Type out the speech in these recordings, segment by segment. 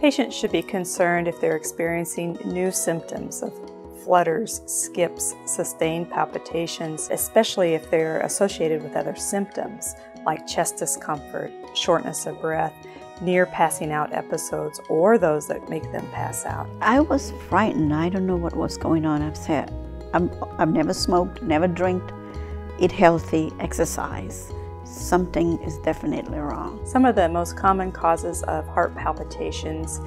Patients should be concerned if they're experiencing new symptoms of flutters, skips, sustained palpitations, especially if they're associated with other symptoms like chest discomfort, shortness of breath, near passing out episodes, or those that make them pass out. I was frightened. I don't know what was going on. I've said, I'm, I've never smoked, never drank, eat healthy, exercise. Something is definitely wrong. Some of the most common causes of heart palpitations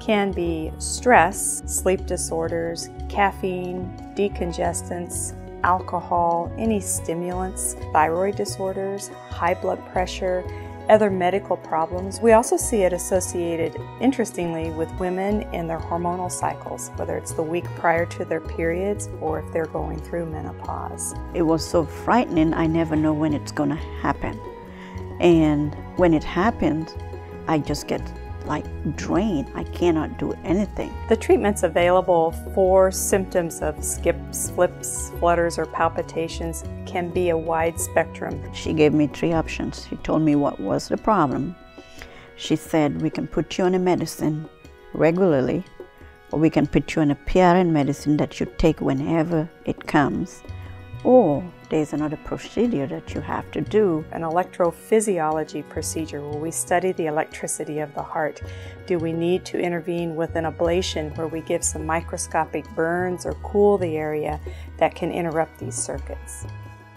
can be stress, sleep disorders, caffeine, decongestants, alcohol, any stimulants, thyroid disorders, high blood pressure, other medical problems. We also see it associated, interestingly, with women and their hormonal cycles, whether it's the week prior to their periods or if they're going through menopause. It was so frightening, I never know when it's going to happen. And when it happens, I just get like drained. I cannot do anything. The treatments available for symptoms of skips, flips, flutters, or palpitations can be a wide spectrum. She gave me three options. She told me what was the problem. She said, we can put you on a medicine regularly, or we can put you on a PRN medicine that you take whenever it comes, or there's another procedure that you have to do. An electrophysiology procedure where we study the electricity of the heart. Do we need to intervene with an ablation where we give some microscopic burns or cool the area that can interrupt these circuits?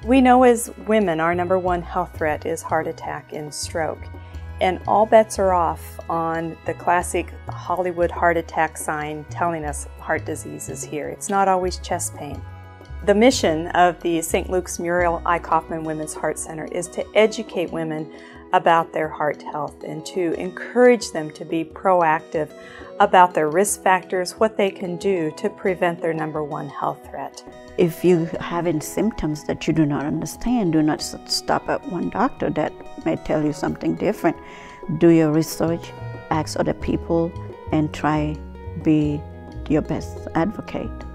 We know as women our number one health threat is heart attack and stroke. And all bets are off on the classic Hollywood heart attack sign telling us heart disease is here. It's not always chest pain. The mission of the St. Luke's Muriel I. Kauffman Women's Heart Center is to educate women about their heart health and to encourage them to be proactive about their risk factors, what they can do to prevent their number one health threat. If you having symptoms that you do not understand, do not stop at one doctor that may tell you something different. Do your research, ask other people, and try be your best advocate.